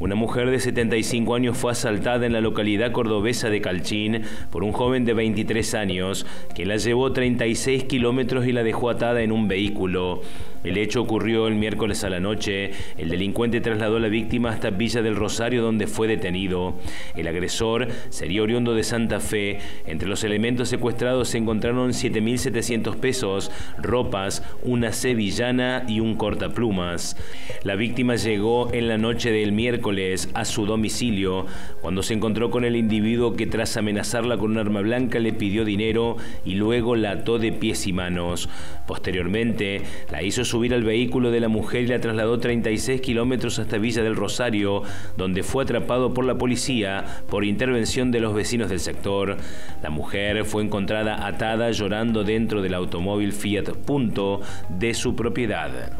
Una mujer de 75 años fue asaltada en la localidad cordobesa de Calchín por un joven de 23 años que la llevó 36 kilómetros y la dejó atada en un vehículo. El hecho ocurrió el miércoles a la noche. El delincuente trasladó a la víctima hasta Villa del Rosario donde fue detenido. El agresor sería oriundo de Santa Fe. Entre los elementos secuestrados se encontraron 7.700 pesos, ropas, una sevillana y un cortaplumas. La víctima llegó en la noche del miércoles a su domicilio cuando se encontró con el individuo que tras amenazarla con un arma blanca le pidió dinero y luego la ató de pies y manos. Posteriormente la hizo subir al vehículo de la mujer y la trasladó 36 kilómetros hasta Villa del Rosario, donde fue atrapado por la policía por intervención de los vecinos del sector. La mujer fue encontrada atada llorando dentro del automóvil Fiat Punto de su propiedad.